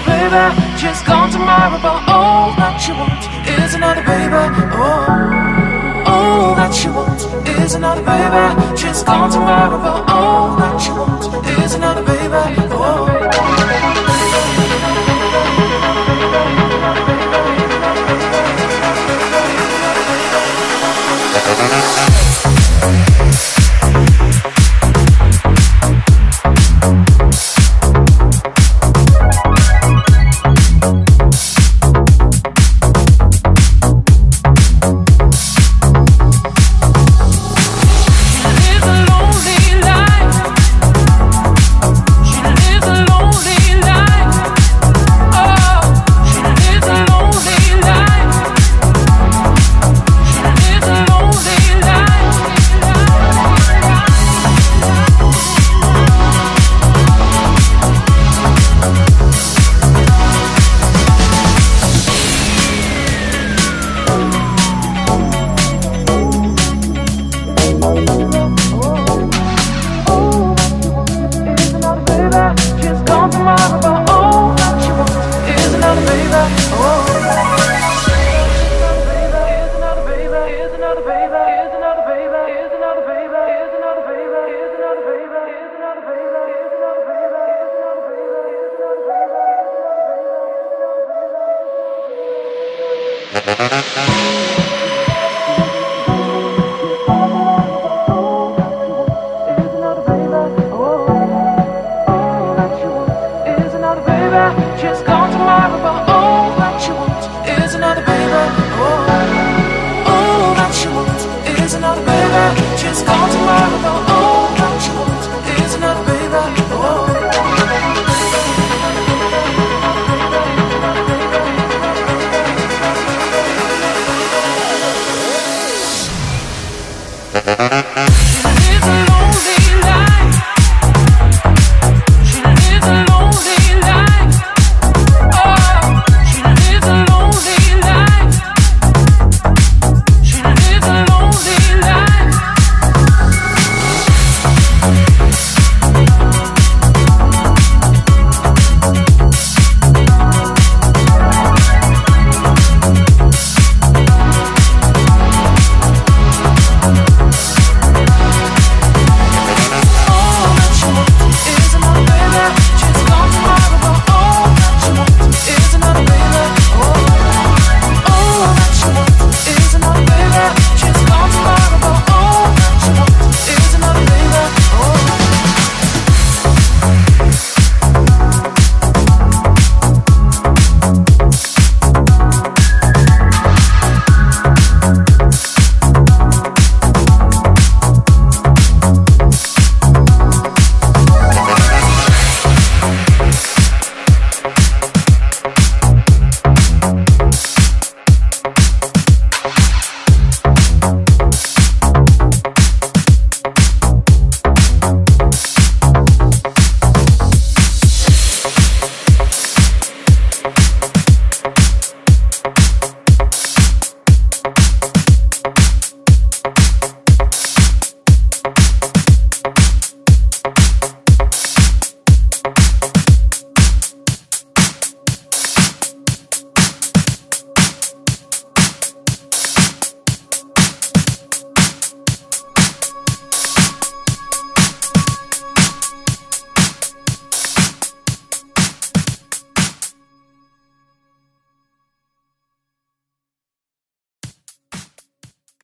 baby. She's gone tomorrow, but all that she wants is another baby. Oh, all that she wants is another baby. She's gone tomorrow, but all that she wants is Is another baby. Is another baby. Is another baby. Is another baby. Is another baby. Is another baby. Is another baby. Is another baby.